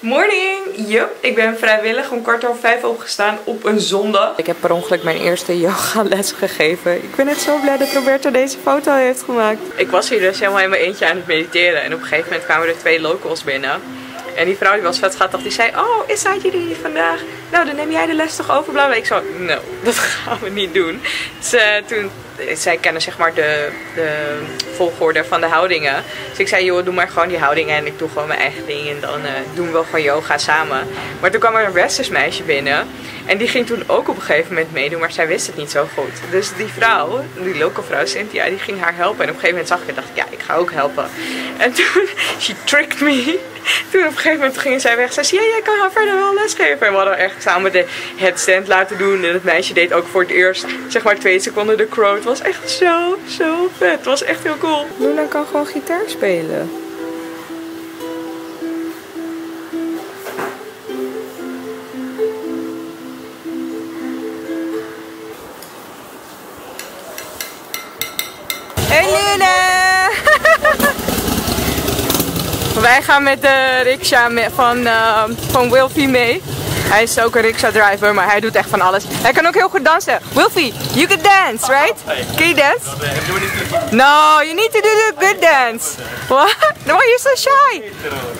Morning! Yup, ik ben vrijwillig om kwart over vijf opgestaan op een zondag. Ik heb per ongeluk mijn eerste yoga les gegeven. Ik ben net zo blij dat Roberto deze foto heeft gemaakt. Ik was hier dus helemaal in mijn eentje aan het mediteren. En op een gegeven moment kwamen er twee locals binnen. En die vrouw die was vet schattig, die zei, oh, is dat jullie vandaag? Nou, dan neem jij de les toch over, bla Ik zo, no, dat gaan we niet doen. Dus uh, toen, zij kennen zeg maar de, de volgorde van de houdingen. Dus ik zei, joh, doe maar gewoon die houdingen en ik doe gewoon mijn eigen ding. En dan uh, doen we gewoon yoga samen. Maar toen kwam er een westers meisje binnen. En die ging toen ook op een gegeven moment meedoen, maar zij wist het niet zo goed. Dus die vrouw, die local vrouw Cynthia, die ging haar helpen. En op een gegeven moment zag ik en dacht ik, ja, ik ga ook helpen. En toen, she tricked me. Toen op een gegeven moment ging zij weg. Zij zei, ja, jij kan haar verder wel lesgeven. En we hadden echt samen de headstand laten doen. En het meisje deed ook voor het eerst, zeg maar twee seconden de crow. Het was echt zo, zo vet. Het was echt heel cool. Luna kan gewoon gitaar spelen. Hey Luna! Wij gaan met de riksja van, uh, van Wilfie mee. Hij is ook een riksha driver, maar hij doet echt van alles. Hij kan ook heel goed dansen. Wilfie, you can dance, right? Can you dance? No, you need to do the good dance. What? No, you're so shy.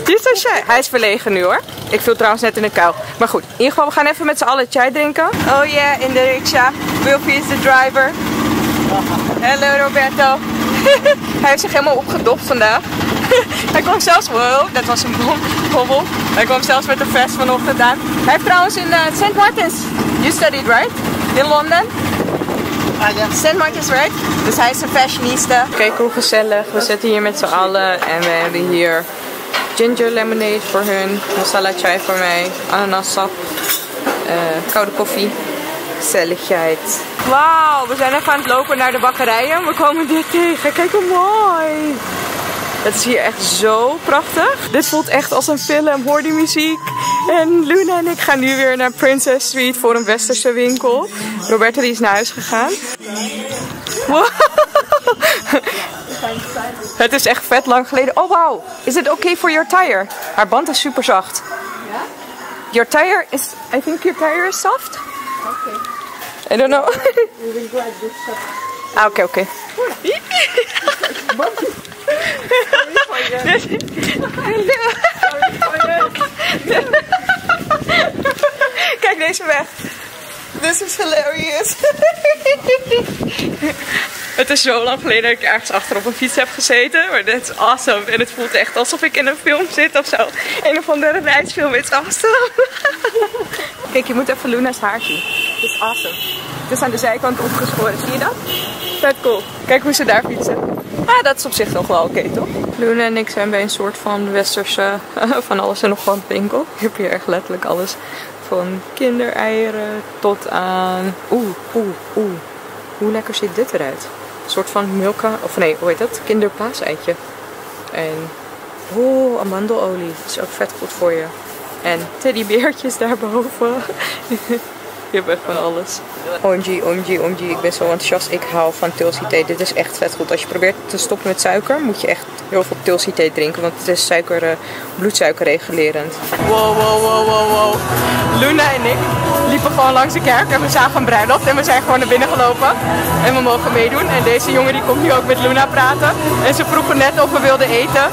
You're so shy. Hij is verlegen nu hoor. Ik viel trouwens net in de kou. Maar goed, in ieder geval, we gaan even met z'n allen chai drinken. Oh yeah, in de riksha. Wilfie is de driver. Hallo Roberto. Hij heeft zich helemaal opgedopt vandaag. Hij kwam zelfs, wow, dat was een bobbel. Hij kwam zelfs met de vest vanochtend aan. Hij heeft trouwens in uh, St. Martin's, you studied right? In London? Ah ja. St. Martin's, right? Dus hij is een fashionista. Kijk hoe gezellig. We zitten hier met z'n allen en we hebben hier ginger lemonade voor hun, masala chai voor mij, ananassap, uh, koude koffie gezelligheid. Wauw, we zijn even aan het lopen naar de bakkerijen. We komen dit tegen. Kijk hoe mooi. Het is hier echt zo prachtig. Dit voelt echt als een film. Hoor die muziek. En Luna en ik gaan nu weer naar Princess Street voor een westerse winkel. Roberta die is naar huis gegaan. Wow. Het is echt vet lang geleden. Oh wow, is it okay for your tire? Haar band is super zacht. Ja? Your tire is, I think your tire is soft. Okay. I don't know. we will go at this shop. Ah, oké, oké. Kijk deze weg. This is hilarious. het is zo lang geleden dat ik ergens achter op een fiets heb gezeten. Maar dit is awesome. En het voelt echt alsof ik in een film zit of zo. Een of andere reisfilm in Amsterdam. Kijk, je moet even Luna's haar zien. Het is awesome. Het is aan de zijkant opgeschoren. Zie je dat? Vet cool. Kijk hoe ze daar fietsen. Ah, dat is op zich nog wel oké, toch? Luna en ik zijn bij een soort van westerse van alles en nog wat winkel. Ik heb hier echt letterlijk alles. Van kindereieren tot aan... Oeh, oeh, oeh. Hoe lekker ziet dit eruit? Een soort van milka... Of nee, hoe heet dat? Kinderpaaseitje. En... Oh, amandelolie. Dat is ook vet goed voor je. En teddybeertjes daarboven. Je hebt echt van alles. OMG, OMG, OMG. Ik ben zo enthousiast. Ik hou van tulsi. Dit is echt vet goed. Als je probeert te stoppen met suiker, moet je echt heel veel tulsi drinken. Want het is suiker, uh, bloedsuikerregulerend. Wow, wow, wow, wow, wow. Luna en ik liepen gewoon langs de kerk en we zagen een bruiloft. En we zijn gewoon naar binnen gelopen. En we mogen meedoen. En deze jongen die komt nu ook met Luna praten. En ze vroegen net of we wilden eten.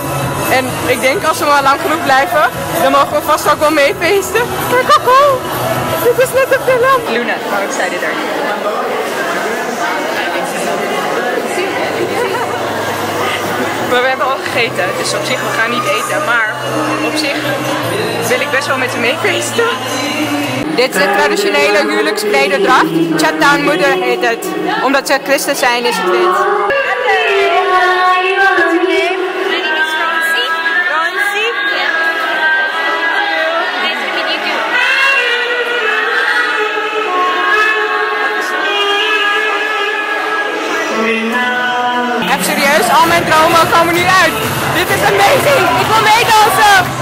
En ik denk als we maar lang genoeg blijven, dan mogen we vast ook wel meefeesten. Kijk, cool. Luna, how excited are you? We hebben al gegeten, dus op zich we gaan niet eten. Maar op zich wil ik best wel met ze meefeesten. Dit is de traditionele huwelijksklederdracht. Chattaan moeder heet het. Omdat ze christen zijn is het wit. Al mijn dromen komen nu uit. Dit is amazing. Ik wil meedansen.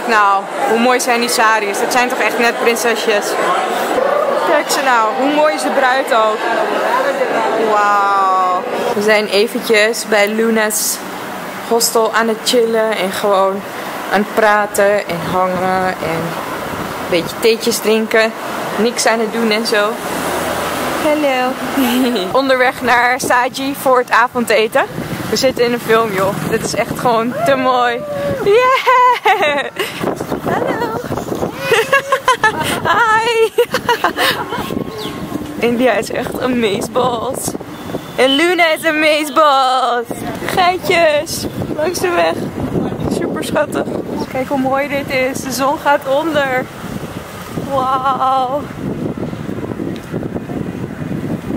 Kijk nou, hoe mooi zijn die saris. Dat zijn toch echt net prinsesjes. Kijk ze nou, hoe mooi is de bruid ook. Wauw. We zijn eventjes bij Luna's hostel aan het chillen en gewoon aan het praten en hangen en een beetje theetjes drinken. Niks aan het doen en zo. Hallo. Onderweg naar Saji voor het avondeten. We zitten in een film, joh. Dit is echt gewoon te mooi. Yeah! Hallo. Hi. India is echt een meesbos. En Luna is een meesbos. Geitjes. Langs de weg. Super schattig. Kijk hoe mooi dit is. De zon gaat onder. Wauw.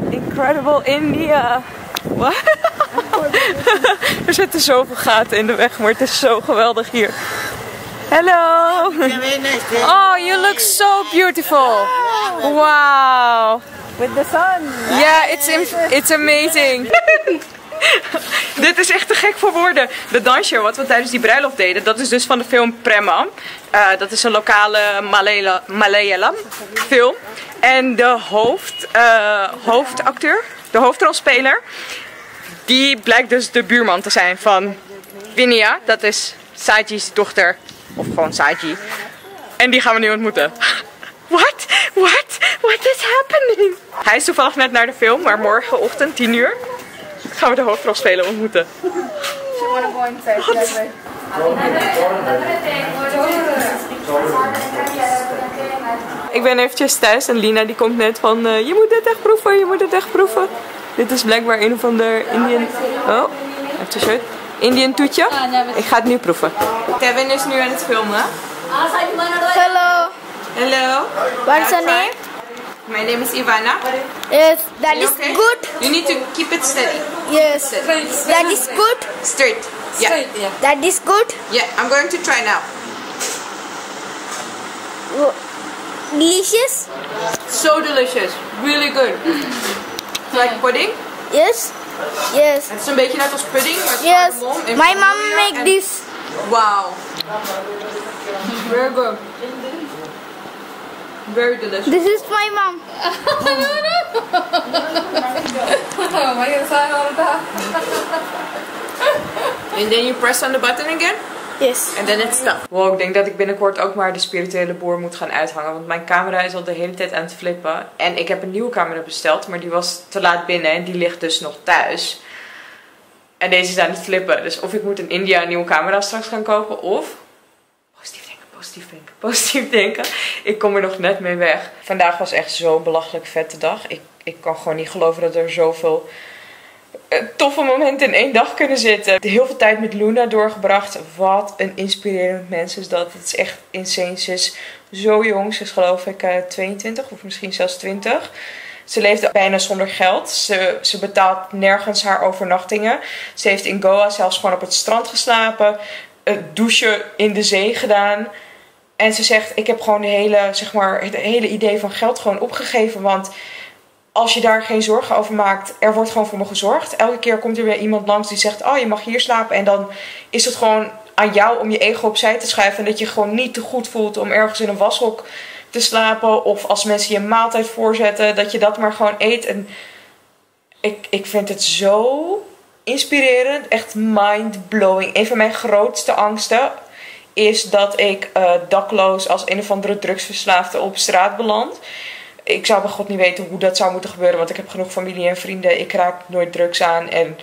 Incredible India. Wat? er zitten zoveel gaten in de weg, maar het is zo geweldig hier. Hello. Oh, you look so beautiful. Wow. With the sun. Yeah, it's, it's amazing. Dit is echt te gek voor woorden. De dansje wat we tijdens die bruiloft deden, dat is dus van de film Prema. Uh, dat is een lokale Malayalam, Malayalam film. En de hoofd, uh, hoofdacteur, de hoofdrolspeler, die blijkt dus de buurman te zijn van Winia. Dat is Saji's dochter. Of gewoon Saji. En die gaan we nu ontmoeten. What? What? What is happening? Hij is toevallig net naar de film, maar morgenochtend 10 uur gaan we de hoofdrolspeler ontmoeten. Inside. Ik ben eventjes thuis en Lina die komt net van uh, je moet dit echt proeven, je moet dit echt proeven. Dit is blijkbaar een of ander Indian... Oh, even shirt. Indian toetje. Ik ga het nu proeven. Kevin is nu aan het filmen. Hello. Hello. What's your name? My name is Ivana. Yes, that is okay? good. You need to keep it steady. Yes, that is good. Straight. Yeah. That is good. Yeah, I'm going to try now. Delicious. So delicious. Really good. Like pudding. Yes. Yes. Het is een beetje net als pudding, maar Yes. cardamom en My mom vanilla make en- this. Wow. Very good. Very delicious. This is my mom. And then you press on the button again. Yes. En then it's done. Wow, ik denk dat ik binnenkort ook maar de spirituele boer moet gaan uithangen. Want mijn camera is al de hele tijd aan het flippen. En ik heb een nieuwe camera besteld, maar die was te laat binnen. En die ligt dus nog thuis. En deze is aan het flippen. Dus of ik moet in India een nieuwe camera straks gaan kopen. Of... Positief denken, positief denken, positief denken. Ik kom er nog net mee weg. Vandaag was echt zo'n belachelijk vette dag. Ik, ik kan gewoon niet geloven dat er zoveel toffe momenten in één dag kunnen zitten. Heel veel tijd met Luna doorgebracht. Wat een inspirerend mens is dat. Het is echt insane. Ze is zo jong. Ze is geloof ik eh, 22 of misschien zelfs 20. Ze leeft bijna zonder geld. Ze, ze betaalt nergens haar overnachtingen. Ze heeft in Goa zelfs gewoon op het strand geslapen. Het douchen in de zee gedaan. En ze zegt, ik heb gewoon de hele, zeg maar, het hele idee van geld gewoon opgegeven. Want als je daar geen zorgen over maakt, er wordt gewoon voor me gezorgd. Elke keer komt er weer iemand langs die zegt, oh je mag hier slapen. En dan is het gewoon aan jou om je ego opzij te schuiven. En dat je gewoon niet te goed voelt om ergens in een washok te slapen. Of als mensen je een maaltijd voorzetten, dat je dat maar gewoon eet. En ik, ik vind het zo inspirerend. Echt mind-blowing. Een van mijn grootste angsten is dat ik eh, dakloos als een of andere drugsverslaafde op straat beland. Ik zou bij God niet weten hoe dat zou moeten gebeuren, want ik heb genoeg familie en vrienden. Ik raak nooit drugs aan en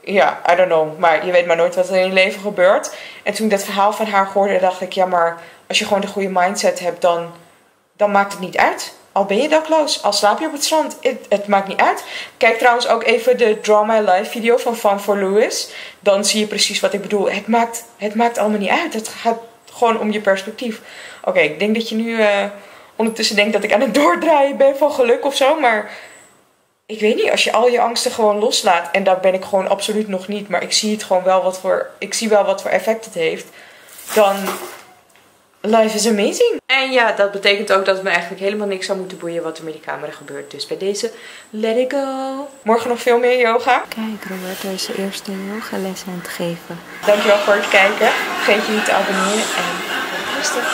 ja, I don't know. Maar je weet maar nooit wat er in je leven gebeurt. En toen ik dat verhaal van haar hoorde, dacht ik, ja, maar als je gewoon de goede mindset hebt, dan, dan maakt het niet uit. Al ben je dakloos, al slaap je op het strand, het, het maakt niet uit. Kijk trouwens ook even de Draw My Life video van Van for Lewis. Dan zie je precies wat ik bedoel. Het maakt, het maakt allemaal niet uit. Het gaat gewoon om je perspectief. Oké, ik denk dat je nu eh, ondertussen denkt dat ik aan het doordraaien ben van geluk of zo. Maar ik weet niet, als je al je angsten gewoon loslaat. En daar ben ik gewoon absoluut nog niet. Maar ik zie het gewoon wel wat voor, ik zie wel wat voor effect het heeft. Dan Life is amazing. En ja, dat betekent ook dat het me eigenlijk helemaal niks zou moeten boeien wat er met die camera gebeurt. Dus bij deze, let it go. Morgen nog veel meer yoga. Kijk, Roberto is zijn eerste yogales aan het geven. Dankjewel voor het kijken. Vergeet je niet te abonneren en Rustig.